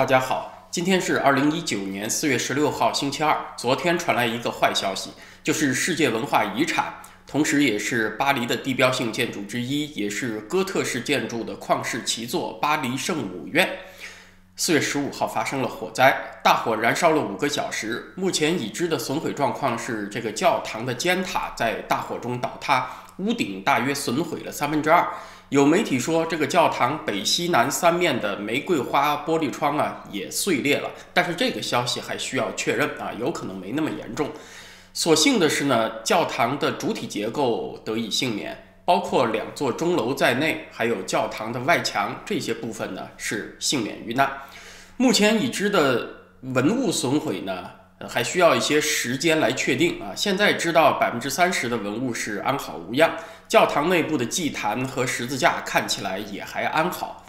大家好，今天是二零一九年四月十六号，星期二。昨天传来一个坏消息，就是世界文化遗产，同时也是巴黎的地标性建筑之一，也是哥特式建筑的旷世奇作——巴黎圣母院。四月十五号发生了火灾，大火燃烧了五个小时。目前已知的损毁状况是，这个教堂的尖塔在大火中倒塌，屋顶大约损毁了三分之二。有媒体说，这个教堂北、西南三面的玫瑰花玻璃窗啊也碎裂了，但是这个消息还需要确认啊，有可能没那么严重。所幸的是呢，教堂的主体结构得以幸免，包括两座钟楼在内，还有教堂的外墙这些部分呢是幸免于难。目前已知的文物损毁呢，还需要一些时间来确定啊。现在知道百分之三十的文物是安好无恙。教堂内部的祭坛和十字架看起来也还安好，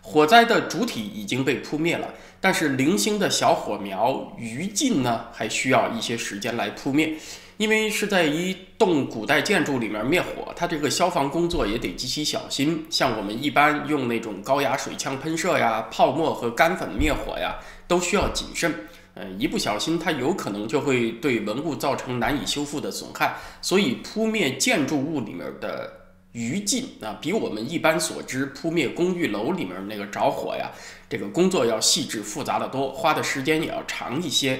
火灾的主体已经被扑灭了，但是零星的小火苗余烬呢，还需要一些时间来扑灭，因为是在一栋古代建筑里面灭火，它这个消防工作也得极其小心，像我们一般用那种高压水枪喷射呀、泡沫和干粉灭火呀，都需要谨慎。呃，一不小心，它有可能就会对文物造成难以修复的损害。所以，扑灭建筑物里面的余烬啊，比我们一般所知扑灭公寓楼里面那个着火呀，这个工作要细致复杂的多，花的时间也要长一些。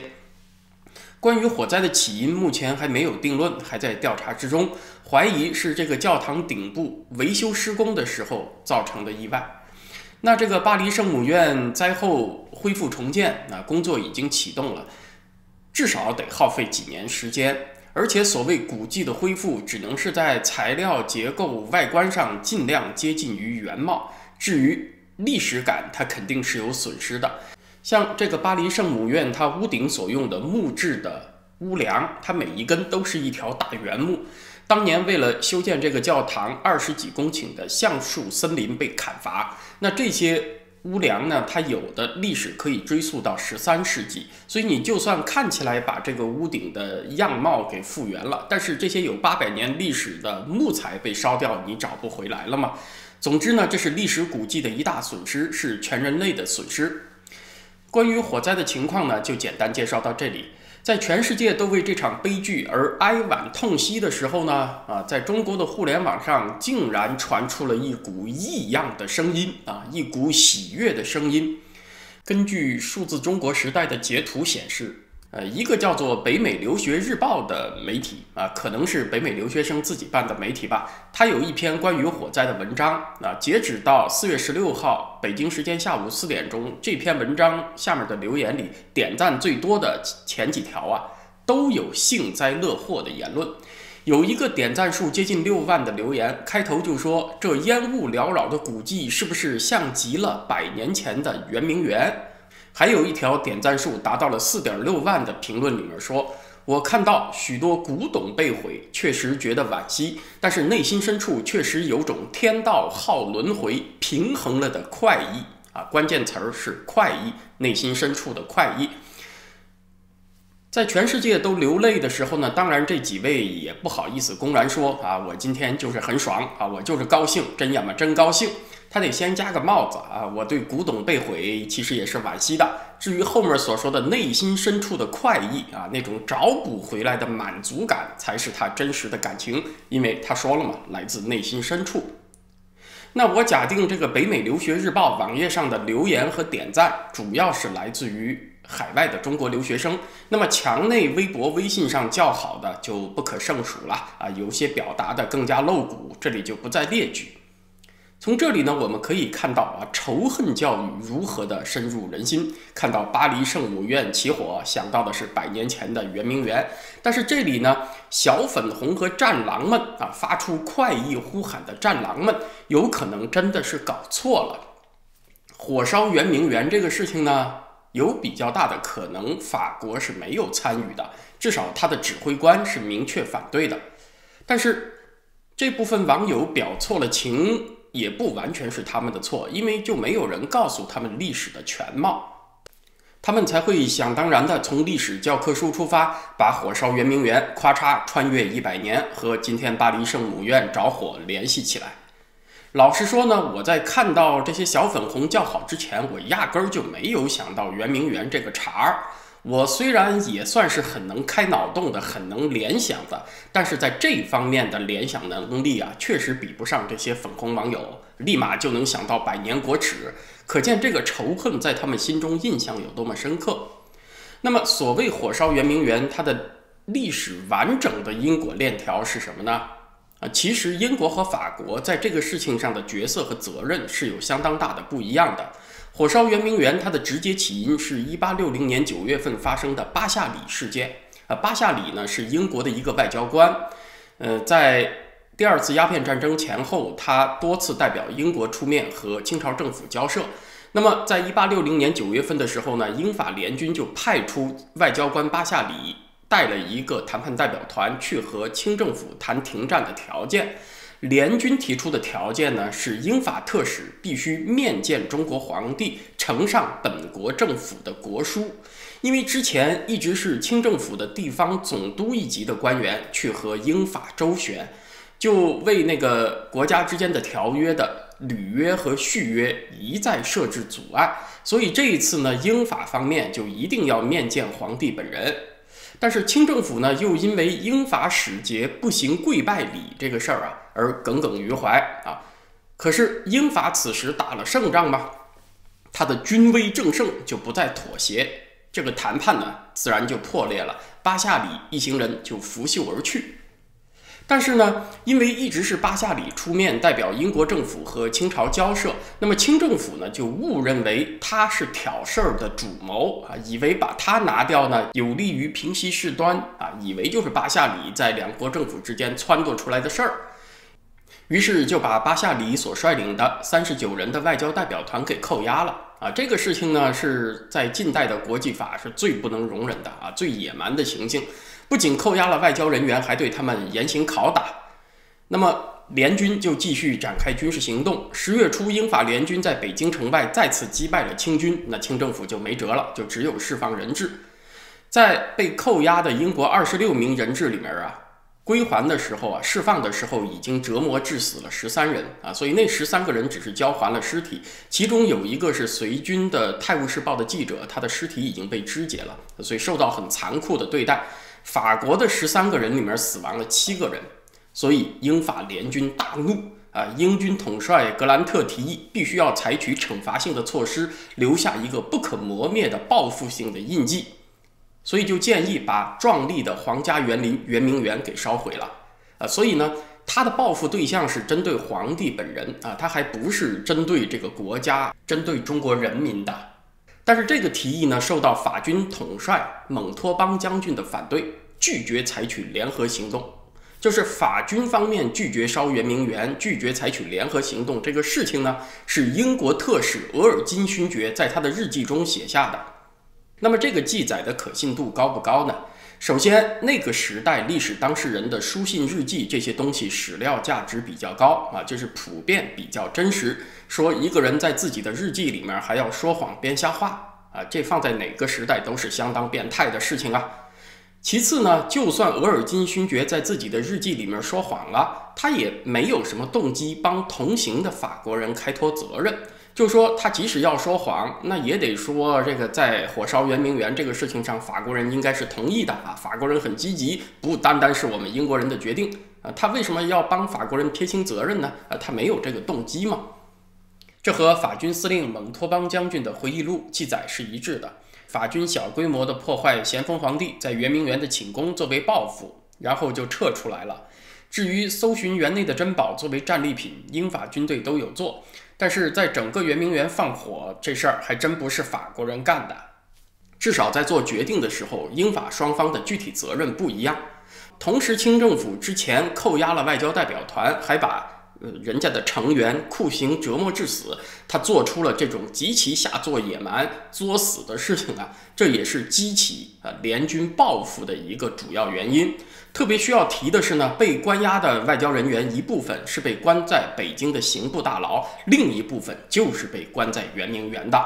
关于火灾的起因，目前还没有定论，还在调查之中，怀疑是这个教堂顶部维修施工的时候造成的意外。那这个巴黎圣母院灾后恢复重建，那工作已经启动了，至少得耗费几年时间。而且所谓古迹的恢复，只能是在材料、结构、外观上尽量接近于原貌。至于历史感，它肯定是有损失的。像这个巴黎圣母院，它屋顶所用的木质的屋梁，它每一根都是一条大原木。当年为了修建这个教堂，二十几公顷的橡树森林被砍伐。那这些屋梁呢？它有的历史可以追溯到十三世纪，所以你就算看起来把这个屋顶的样貌给复原了，但是这些有八百年历史的木材被烧掉，你找不回来了吗？总之呢，这是历史古迹的一大损失，是全人类的损失。关于火灾的情况呢，就简单介绍到这里。在全世界都为这场悲剧而哀婉痛惜的时候呢，啊，在中国的互联网上竟然传出了一股异样的声音啊，一股喜悦的声音。根据数字中国时代的截图显示。呃，一个叫做北美留学日报的媒体啊，可能是北美留学生自己办的媒体吧。他有一篇关于火灾的文章啊，截止到四月十六号北京时间下午四点钟，这篇文章下面的留言里点赞最多的前几条啊，都有幸灾乐祸的言论。有一个点赞数接近六万的留言，开头就说这烟雾缭绕的古迹是不是像极了百年前的圆明园？还有一条点赞数达到了四点六万的评论里面说，我看到许多古董被毁，确实觉得惋惜，但是内心深处确实有种天道好轮回，平衡了的快意啊！关键词儿是快意，内心深处的快意。在全世界都流泪的时候呢，当然这几位也不好意思公然说啊，我今天就是很爽啊，我就是高兴，真呀嘛真高兴。他得先加个帽子啊！我对古董被毁其实也是惋惜的。至于后面所说的内心深处的快意啊，那种找补回来的满足感，才是他真实的感情。因为他说了嘛，来自内心深处。那我假定这个北美留学日报网页上的留言和点赞，主要是来自于海外的中国留学生。那么墙内微博、微信上较好的就不可胜数了啊！有些表达的更加露骨，这里就不再列举。从这里呢，我们可以看到啊，仇恨教育如何的深入人心。看到巴黎圣母院起火，想到的是百年前的圆明园。但是这里呢，小粉红和战狼们啊，发出快意呼喊的战狼们，有可能真的是搞错了。火烧圆明园这个事情呢，有比较大的可能，法国是没有参与的，至少他的指挥官是明确反对的。但是这部分网友表错了情。也不完全是他们的错，因为就没有人告诉他们历史的全貌，他们才会想当然的从历史教科书出发，把火烧圆明园，咔嚓穿越一百年和今天巴黎圣母院着火联系起来。老实说呢，我在看到这些小粉红叫好之前，我压根儿就没有想到圆明园这个茬儿。我虽然也算是很能开脑洞的、很能联想的，但是在这方面的联想能力啊，确实比不上这些粉红网友，立马就能想到百年国耻，可见这个仇恨在他们心中印象有多么深刻。那么，所谓火烧圆明园，它的历史完整的因果链条是什么呢？啊，其实英国和法国在这个事情上的角色和责任是有相当大的不一样的。火烧圆明园，它的直接起因是一八六零年九月份发生的巴夏里事件。啊，巴夏里呢是英国的一个外交官，呃，在第二次鸦片战争前后，他多次代表英国出面和清朝政府交涉。那么，在一八六零年九月份的时候呢，英法联军就派出外交官巴夏里。带了一个谈判代表团去和清政府谈停战的条件，联军提出的条件呢是英法特使必须面见中国皇帝，呈上本国政府的国书。因为之前一直是清政府的地方总督一级的官员去和英法周旋，就为那个国家之间的条约的履约和续约一再设置阻碍，所以这一次呢，英法方面就一定要面见皇帝本人。但是清政府呢，又因为英法使节不行跪拜礼这个事儿啊，而耿耿于怀啊。可是英法此时打了胜仗吧，他的军威正盛，就不再妥协，这个谈判呢，自然就破裂了。巴夏里一行人就拂袖而去。但是呢，因为一直是巴夏里出面代表英国政府和清朝交涉，那么清政府呢就误认为他是挑事儿的主谋啊，以为把他拿掉呢有利于平息事端啊，以为就是巴夏里在两国政府之间撺掇出来的事儿，于是就把巴夏里所率领的三十九人的外交代表团给扣押了啊。这个事情呢是在近代的国际法是最不能容忍的啊，最野蛮的行径。不仅扣押了外交人员，还对他们严刑拷打。那么联军就继续展开军事行动。十月初，英法联军在北京城外再次击败了清军，那清政府就没辙了，就只有释放人质。在被扣押的英国二十六名人质里面啊，归还的时候啊，释放的时候已经折磨致死了十三人啊，所以那十三个人只是交还了尸体，其中有一个是随军的《泰晤士报》的记者，他的尸体已经被肢解了，所以受到很残酷的对待。法国的十三个人里面死亡了七个人，所以英法联军大怒啊！英军统帅格兰特提议，必须要采取惩罚性的措施，留下一个不可磨灭的报复性的印记，所以就建议把壮丽的皇家园林圆明园给烧毁了啊！所以呢，他的报复对象是针对皇帝本人啊，他还不是针对这个国家，针对中国人民的。但是这个提议呢，受到法军统帅蒙托邦将军的反对，拒绝采取联合行动。就是法军方面拒绝烧圆明园，拒绝采取联合行动。这个事情呢，是英国特使额尔金勋爵在他的日记中写下的。那么这个记载的可信度高不高呢？首先，那个时代历史当事人的书信、日记这些东西史料价值比较高啊，就是普遍比较真实。说一个人在自己的日记里面还要说谎编瞎话啊，这放在哪个时代都是相当变态的事情啊。其次呢，就算额尔金勋爵在自己的日记里面说谎了，他也没有什么动机帮同行的法国人开脱责任。就说他即使要说谎，那也得说这个在火烧圆明园这个事情上，法国人应该是同意的啊。法国人很积极，不单单是我们英国人的决定啊。他为什么要帮法国人撇清责任呢？啊，他没有这个动机吗？这和法军司令蒙托邦将军的回忆录记载是一致的。法军小规模的破坏咸丰皇帝在圆明园的寝宫作为报复，然后就撤出来了。至于搜寻园内的珍宝作为战利品，英法军队都有做。但是在整个圆明园放火这事儿还真不是法国人干的，至少在做决定的时候，英法双方的具体责任不一样。同时，清政府之前扣押了外交代表团，还把人家的成员酷刑折磨致死，他做出了这种极其下作野蛮、作死的事情啊，这也是激起啊联军报复的一个主要原因。特别需要提的是呢，被关押的外交人员一部分是被关在北京的刑部大牢，另一部分就是被关在圆明园的。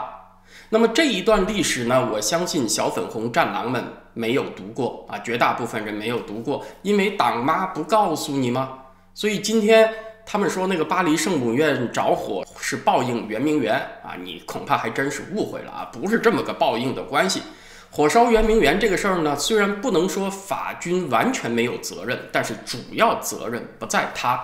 那么这一段历史呢，我相信小粉红战狼们没有读过啊，绝大部分人没有读过，因为党妈不告诉你吗？所以今天他们说那个巴黎圣母院着火是报应圆明园啊，你恐怕还真是误会了啊，不是这么个报应的关系。火烧圆明园这个事儿呢，虽然不能说法军完全没有责任，但是主要责任不在他。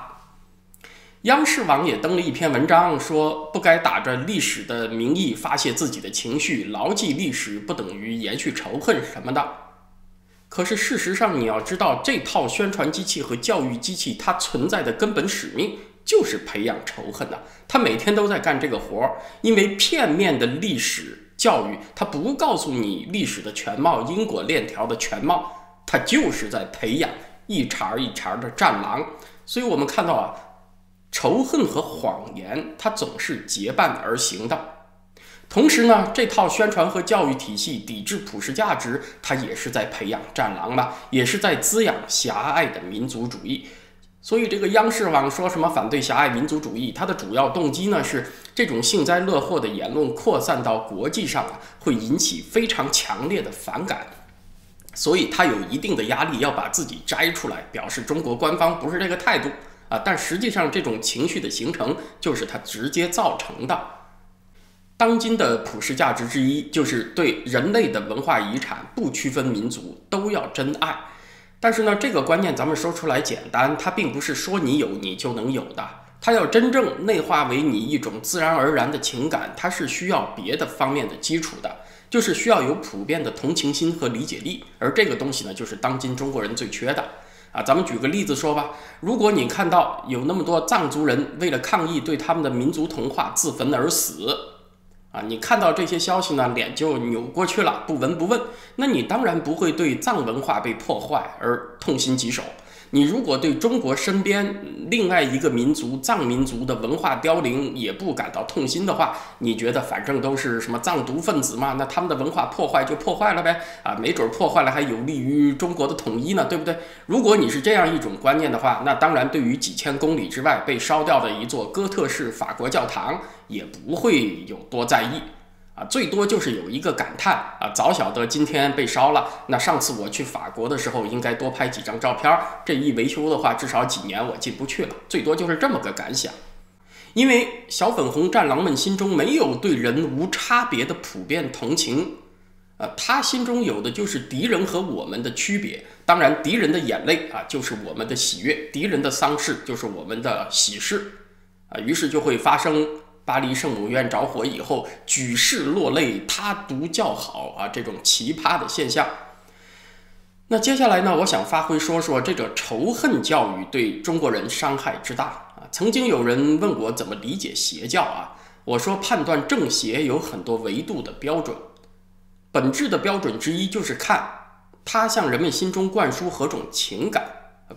央视网也登了一篇文章，说不该打着历史的名义发泄自己的情绪，牢记历史不等于延续仇恨什么的。可是事实上，你要知道，这套宣传机器和教育机器，它存在的根本使命就是培养仇恨的。它每天都在干这个活儿，因为片面的历史教育，它不告诉你历史的全貌、因果链条的全貌，它就是在培养一茬一茬的战狼。所以我们看到啊。仇恨和谎言，它总是结伴而行的。同时呢，这套宣传和教育体系抵制普世价值，它也是在培养战狼嘛，也是在滋养狭隘的民族主义。所以，这个央视网说什么反对狭隘民族主义，它的主要动机呢是这种幸灾乐祸的言论扩散到国际上啊，会引起非常强烈的反感。所以，他有一定的压力要把自己摘出来，表示中国官方不是这个态度。啊，但实际上这种情绪的形成就是它直接造成的。当今的普世价值之一就是对人类的文化遗产不区分民族都要珍爱。但是呢，这个观念咱们说出来简单，它并不是说你有你就能有的。它要真正内化为你一种自然而然的情感，它是需要别的方面的基础的，就是需要有普遍的同情心和理解力。而这个东西呢，就是当今中国人最缺的。啊，咱们举个例子说吧，如果你看到有那么多藏族人为了抗议对他们的民族同化自焚而死，啊，你看到这些消息呢，脸就扭过去了，不闻不问，那你当然不会对藏文化被破坏而痛心疾首。你如果对中国身边另外一个民族藏民族的文化凋零也不感到痛心的话，你觉得反正都是什么藏独分子嘛？那他们的文化破坏就破坏了呗？啊，没准破坏了还有利于中国的统一呢，对不对？如果你是这样一种观念的话，那当然对于几千公里之外被烧掉的一座哥特式法国教堂也不会有多在意。啊，最多就是有一个感叹啊，早晓得今天被烧了，那上次我去法国的时候应该多拍几张照片。这一维修的话，至少几年我进不去了。最多就是这么个感想。因为小粉红战狼们心中没有对人无差别的普遍同情，呃，他心中有的就是敌人和我们的区别。当然，敌人的眼泪啊，就是我们的喜悦；敌人的丧事就是我们的喜事。啊，于是就会发生。巴黎圣母院着火以后，举世落泪，他独叫好啊！这种奇葩的现象。那接下来呢？我想发挥说说这个仇恨教育对中国人伤害之大啊！曾经有人问我怎么理解邪教啊？我说判断正邪有很多维度的标准，本质的标准之一就是看它向人们心中灌输何种情感。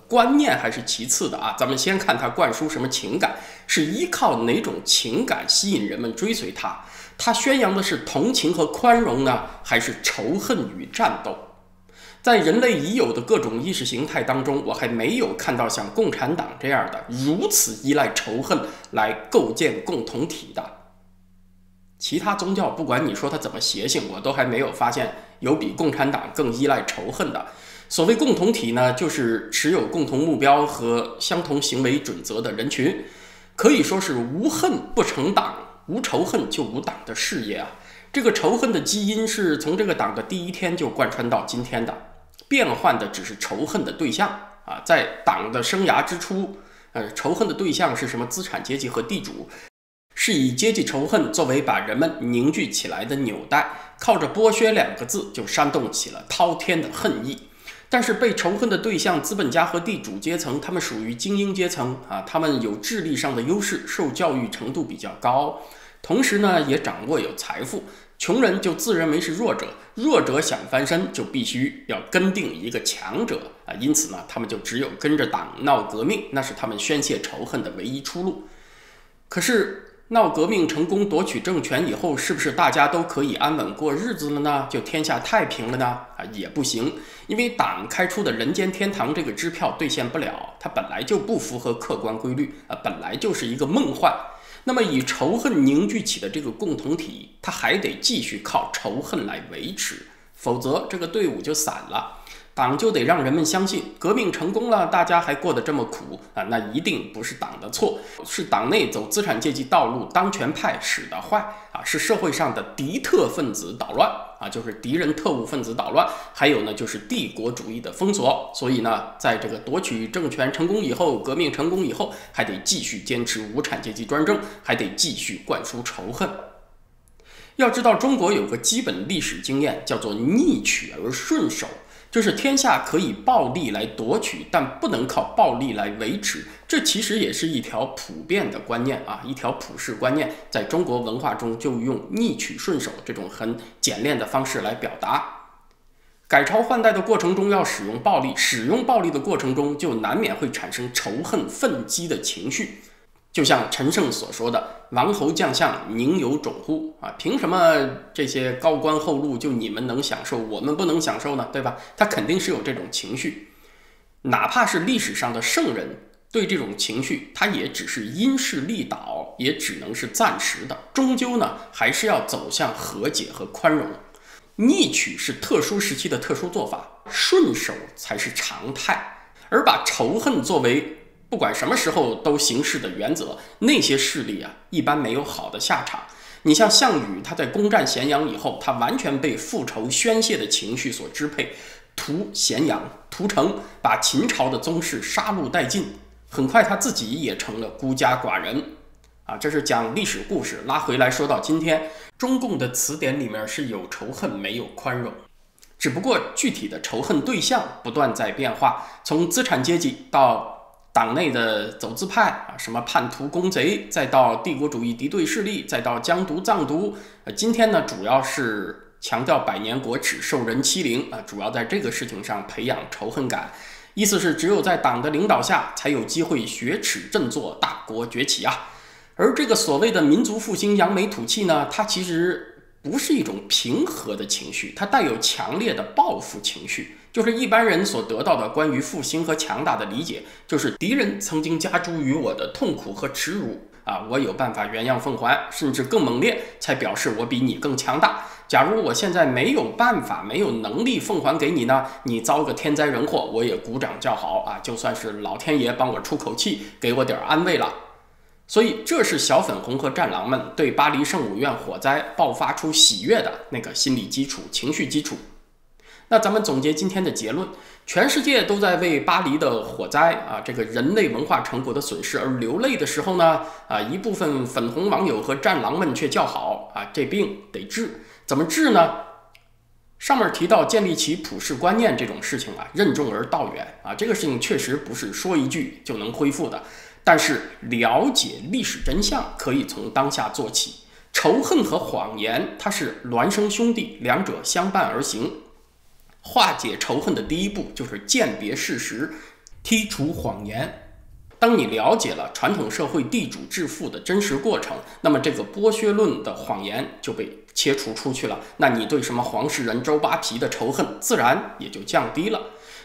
观念还是其次的啊，咱们先看他灌输什么情感，是依靠哪种情感吸引人们追随他？他宣扬的是同情和宽容呢，还是仇恨与战斗？在人类已有的各种意识形态当中，我还没有看到像共产党这样的如此依赖仇恨来构建共同体的。其他宗教，不管你说它怎么邪性，我都还没有发现有比共产党更依赖仇恨的。所谓共同体呢，就是持有共同目标和相同行为准则的人群，可以说是无恨不成党，无仇恨就无党的事业啊。这个仇恨的基因是从这个党的第一天就贯穿到今天的，变换的只是仇恨的对象啊。在党的生涯之初，呃，仇恨的对象是什么？资产阶级和地主，是以阶级仇恨作为把人们凝聚起来的纽带，靠着剥削两个字就煽动起了滔天的恨意。但是被仇恨的对象，资本家和地主阶层，他们属于精英阶层啊，他们有智力上的优势，受教育程度比较高，同时呢也掌握有财富。穷人就自认为是弱者，弱者想翻身就必须要跟定一个强者啊，因此呢，他们就只有跟着党闹革命，那是他们宣泄仇恨的唯一出路。可是。闹革命成功夺取政权以后，是不是大家都可以安稳过日子了呢？就天下太平了呢？啊，也不行，因为党开出的人间天堂这个支票兑现不了，它本来就不符合客观规律啊，本来就是一个梦幻。那么以仇恨凝聚起的这个共同体，它还得继续靠仇恨来维持，否则这个队伍就散了。党就得让人们相信革命成功了，大家还过得这么苦啊，那一定不是党的错，是党内走资产阶级道路当权派使的坏啊，是社会上的敌特分子捣乱啊，就是敌人特务分子捣乱，还有呢就是帝国主义的封锁，所以呢，在这个夺取政权成功以后，革命成功以后，还得继续坚持无产阶级专政，还得继续灌输仇恨。要知道，中国有个基本历史经验，叫做逆取而顺守，就是天下可以暴力来夺取，但不能靠暴力来维持。这其实也是一条普遍的观念啊，一条普世观念，在中国文化中就用逆取顺守这种很简练的方式来表达。改朝换代的过程中要使用暴力，使用暴力的过程中就难免会产生仇恨、愤激的情绪。就像陈胜所说的“王侯将相宁有种乎”啊，凭什么这些高官厚禄就你们能享受，我们不能享受呢？对吧？他肯定是有这种情绪，哪怕是历史上的圣人，对这种情绪，他也只是因势利导，也只能是暂时的，终究呢，还是要走向和解和宽容。逆取是特殊时期的特殊做法，顺手才是常态，而把仇恨作为。不管什么时候都行事的原则，那些势力啊，一般没有好的下场。你像项羽，他在攻占咸阳以后，他完全被复仇宣泄的情绪所支配，屠咸阳、屠城，把秦朝的宗室杀戮殆尽。很快，他自己也成了孤家寡人。啊，这是讲历史故事。拉回来说到今天，中共的词典里面是有仇恨，没有宽容。只不过具体的仇恨对象不断在变化，从资产阶级到。党内的走资派啊，什么叛徒、公贼，再到帝国主义敌对势力，再到疆独、藏独，呃，今天呢，主要是强调百年国耻、受人欺凌啊，主要在这个事情上培养仇恨感，意思是只有在党的领导下，才有机会雪耻振作，大国崛起啊。而这个所谓的民族复兴、扬眉吐气呢，它其实。不是一种平和的情绪，它带有强烈的报复情绪。就是一般人所得到的关于复兴和强大的理解，就是敌人曾经加诸于我的痛苦和耻辱啊，我有办法原样奉还，甚至更猛烈，才表示我比你更强大。假如我现在没有办法、没有能力奉还给你呢，你遭个天灾人祸，我也鼓掌叫好啊，就算是老天爷帮我出口气，给我点安慰了。所以，这是小粉红和战狼们对巴黎圣母院火灾爆发出喜悦的那个心理基础、情绪基础。那咱们总结今天的结论：全世界都在为巴黎的火灾啊，这个人类文化成果的损失而流泪的时候呢，啊，一部分粉红网友和战狼们却叫好啊，这病得治，怎么治呢？上面提到建立起普世观念这种事情啊，任重而道远啊，这个事情确实不是说一句就能恢复的。但是了解历史真相可以从当下做起。仇恨和谎言，它是孪生兄弟，两者相伴而行。化解仇恨的第一步就是鉴别事实，剔除谎言。当你了解了传统社会地主致富的真实过程，那么这个剥削论的谎言就被切除出去了。那你对什么黄世仁、周扒皮的仇恨自然也就降低了。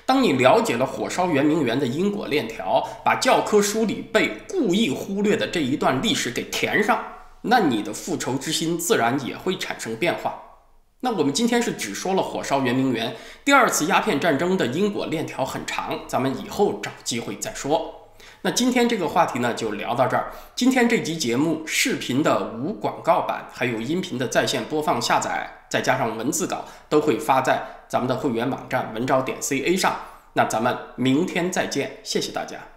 当你了解了火烧圆明园的因果链条，把教科书里被故意忽略的这一段历史给填上，那你的复仇之心自然也会产生变化。那我们今天是只说了火烧圆明园，第二次鸦片战争的因果链条很长，咱们以后找机会再说。那今天这个话题呢，就聊到这儿。今天这集节目视频的无广告版，还有音频的在线播放下载，再加上文字稿，都会发在咱们的会员网站文招点 ca 上。那咱们明天再见，谢谢大家。